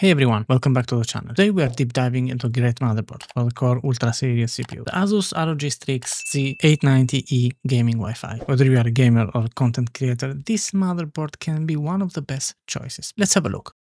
Hey everyone, welcome back to the channel. Today we are deep diving into great motherboard for the Core Ultra Series CPU, the Asus ROG Strix Z890E Gaming Wi-Fi. Whether you are a gamer or a content creator, this motherboard can be one of the best choices. Let's have a look.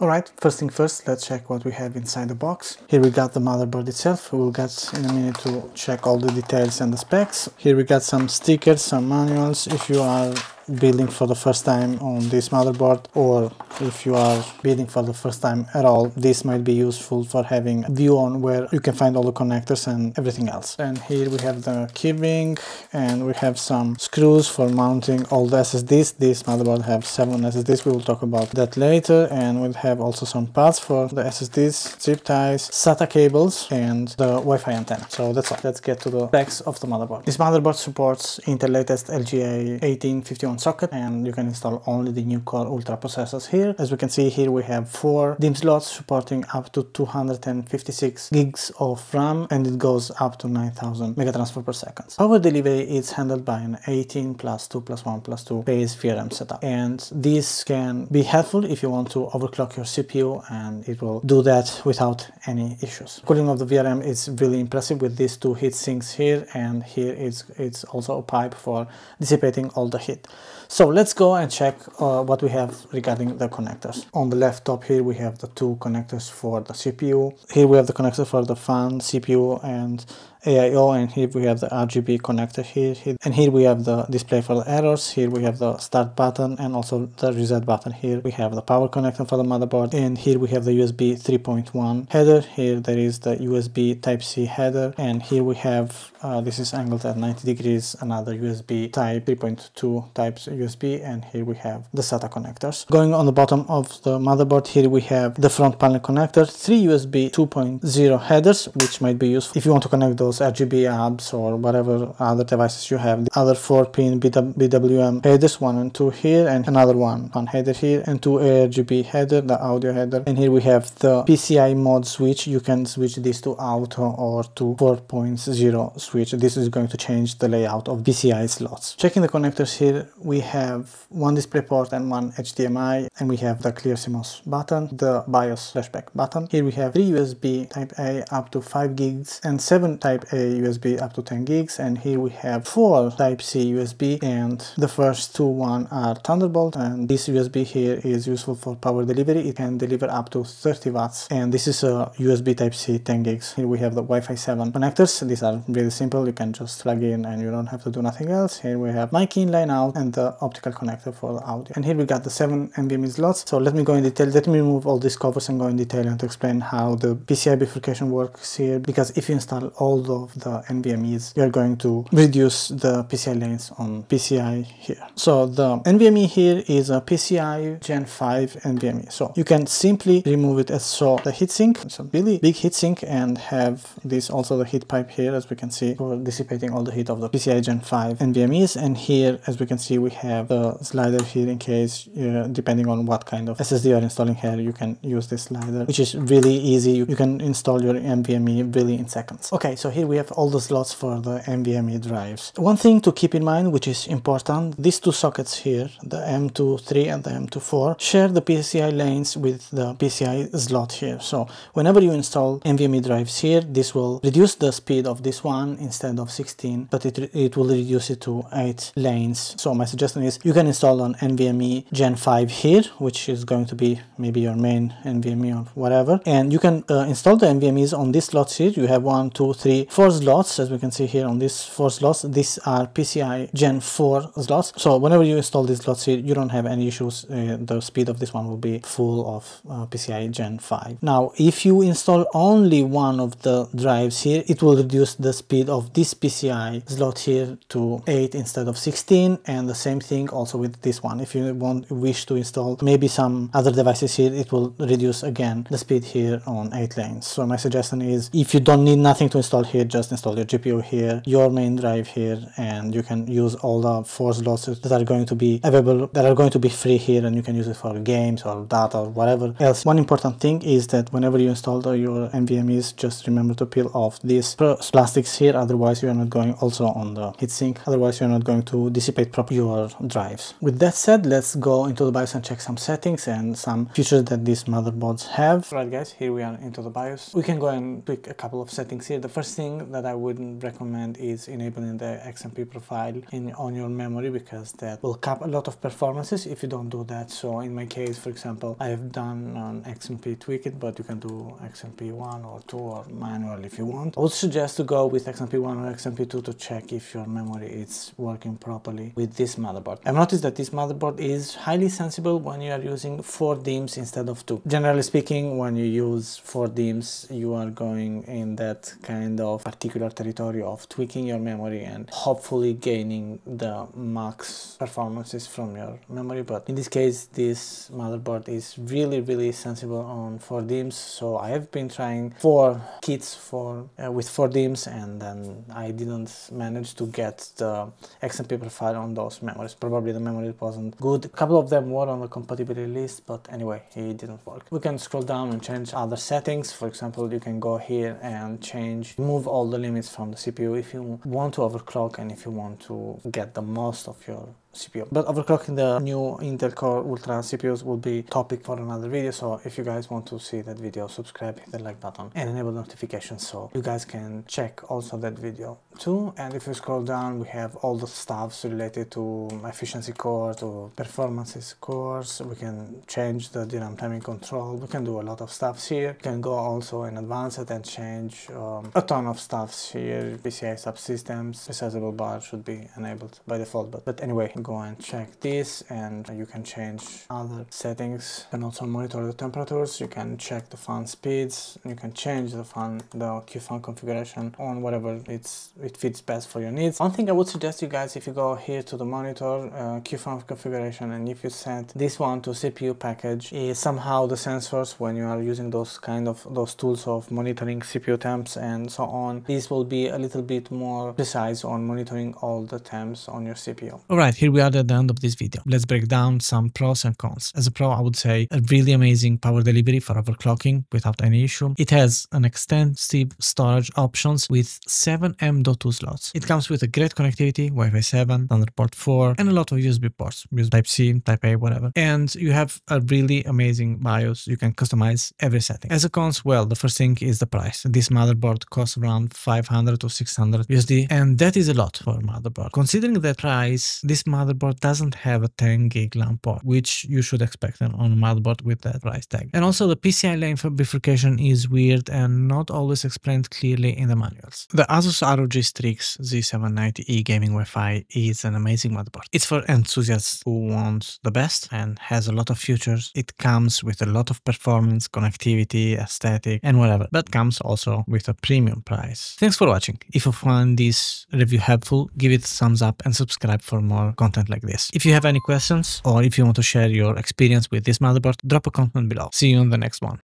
Alright, first thing first, let's check what we have inside the box. Here we got the motherboard itself, we'll get in a minute to check all the details and the specs. Here we got some stickers, some manuals, if you are building for the first time on this motherboard or if you are building for the first time at all this might be useful for having a view on where you can find all the connectors and everything else. And here we have the keyring and we have some screws for mounting all the SSDs this motherboard have seven SSDs we will talk about that later. And we'll have also some pads for the SSDs zip ties SATA cables and the Wi-Fi antenna. So that's all. Let's get to the specs of the motherboard. This motherboard supports Intel latest LGA 1851 socket and you can install only the new Core Ultra processors here. As we can see here we have four DIMM slots supporting up to 256 gigs of RAM and it goes up to 9000 megatransfer per second. Power delivery is handled by an 18 plus 2 plus 1 plus 2 base VRM setup and this can be helpful if you want to overclock your CPU and it will do that without any issues. Cooling of the VRM is really impressive with these two heat sinks here and here it's, it's also a pipe for dissipating all the heat. So let's go and check uh, what we have regarding the connectors. On the left top here we have the two connectors for the CPU. Here we have the connector for the fan, CPU and AIO and here we have the RGB connector here, here, and here we have the display for the errors here we have the start button and also the reset button. Here we have the power connector for the motherboard and here we have the USB 3.1 header. Here there is the USB type C header and here we have uh, this is angled at 90 degrees another USB type 3.2 types USB and here we have the SATA connectors. Going on the bottom of the motherboard here we have the front panel connector three USB 2.0 headers which might be useful if you want to connect those RGB hubs or whatever other devices you have. The other 4 pin PWM headers, one and two here and another one, one header here and two RGB header, the audio header. And here we have the PCI mode switch. You can switch this to auto or to 4.0 switch. This is going to change the layout of PCI slots. Checking the connectors here, we have one display port and one HDMI and we have the clear CMOS button, the BIOS flashback button. Here we have three USB type A up to 5 gigs and 7 type type A USB up to 10 gigs and here we have four type C USB and the first two one are Thunderbolt and this USB here is useful for power delivery. It can deliver up to 30 watts and this is a USB type C 10 gigs. Here we have the Wi-Fi 7 connectors. These are really simple. You can just plug in and you don't have to do nothing else. Here we have mic in line out and the optical connector for the audio. And here we got the seven NVMe slots. So let me go in detail. Let me remove all these covers and go in detail and explain how the PCI bifurcation works here because if you install all the of the NVMEs, you're going to reduce the PCI lanes on PCI here. So the NVMe here is a PCI Gen 5 NVMe. So you can simply remove it as so the heatsink, it's a really big heatsink and have this also the heat pipe here as we can see for dissipating all the heat of the PCI Gen 5 NVMEs and here as we can see we have the slider here in case uh, depending on what kind of SSD you're installing here you can use this slider which is really easy you, you can install your NVMe really in seconds. Okay so here we have all the slots for the NVMe drives. One thing to keep in mind, which is important, these two sockets here, the M23 and the M24, share the PCI lanes with the PCI slot here. So whenever you install NVMe drives here, this will reduce the speed of this one instead of 16, but it, it will reduce it to 8 lanes. So my suggestion is you can install an NVMe Gen 5 here, which is going to be maybe your main NVMe or whatever. And you can uh, install the NVMEs on these slots here. You have one, two, three, four slots as we can see here on these four slots these are PCI Gen 4 slots. So whenever you install these slots here you don't have any issues uh, the speed of this one will be full of uh, PCI Gen 5 now if you install only one of the drives here it will reduce the speed of this PCI slot here to 8 instead of 16 and the same thing also with this one. If you want wish to install maybe some other devices here it will reduce again the speed here on 8 lanes. So my suggestion is if you don't need nothing to install here here, just install your GPU here, your main drive here, and you can use all the four slots that are going to be available, that are going to be free here, and you can use it for games or data or whatever else. One important thing is that whenever you install the, your NVMEs, just remember to peel off these plastics here, otherwise you are not going also on the heatsink, otherwise you're not going to dissipate properly your drives. With that said, let's go into the BIOS and check some settings and some features that these motherboards have. Right guys, here we are into the BIOS. We can go and tweak a couple of settings here. The first thing that I wouldn't recommend is enabling the XMP profile in on your memory because that will cap a lot of performances if you don't do that. So in my case, for example, I have done an XMP tweak it, but you can do XMP 1 or 2 or manual if you want. I would suggest to go with XMP 1 or XMP 2 to check if your memory is working properly with this motherboard. I've noticed that this motherboard is highly sensible when you are using 4 DIMMs instead of 2. Generally speaking, when you use 4 DIMMs, you are going in that kind of particular territory of tweaking your memory and hopefully gaining the max performances from your memory. But in this case, this motherboard is really, really sensible on 4 DIMMs. So I have been trying 4 kits for uh, with 4 DIMMs and then I didn't manage to get the XMP profile on those memories. Probably the memory wasn't good. A couple of them were on the compatibility list, but anyway, it didn't work. We can scroll down and change other settings. For example, you can go here and change, move all the limits from the CPU if you want to overclock and if you want to get the most of your CPU. But overclocking the new Intel Core Ultra CPUs will be topic for another video. So if you guys want to see that video, subscribe, hit the like button and enable notifications so you guys can check also that video too. And if you scroll down, we have all the stuffs related to efficiency core, to performances cores. We can change the DRAM timing control. We can do a lot of stuffs here. You can go also in advanced and change um, a ton of stuffs here. PCI subsystems, resizable bar should be enabled by default. But, but anyway, go and check this and you can change other settings. You can also monitor the temperatures. You can check the fan speeds. You can change the fan, the QFan configuration on whatever it's it fits best for your needs. One thing I would suggest you guys if you go here to the monitor uh, QFan configuration and if you set this one to CPU package is somehow the sensors when you are using those kind of those tools of monitoring CPU temps and so on this will be a little bit more precise on monitoring all the temps on your CPU. Alright here we are at the end of this video. Let's break down some pros and cons. As a pro I would say a really amazing power delivery for overclocking without any issue. It has an extensive storage options with 7 M.2 2 slots. It comes with a great connectivity, Wi-Fi 7, Thunderbolt 4, and a lot of USB ports, USB Type-C, Type-A, whatever. And you have a really amazing BIOS. You can customize every setting. As a cons, well, the first thing is the price. This motherboard costs around 500 to 600 USD, and that is a lot for a motherboard. Considering the price, this motherboard doesn't have a 10 gig LAN port, which you should expect on a motherboard with that price tag. And also the PCI lane bifurcation is weird and not always explained clearly in the manuals. The Asus ROG Strix Z790E Gaming Wi-Fi is an amazing motherboard. It's for enthusiasts who want the best and has a lot of features. It comes with a lot of performance, connectivity, aesthetic, and whatever, but comes also with a premium price. Thanks for watching. If you find this review helpful, give it a thumbs up and subscribe for more content like this. If you have any questions or if you want to share your experience with this motherboard, drop a comment below. See you on the next one.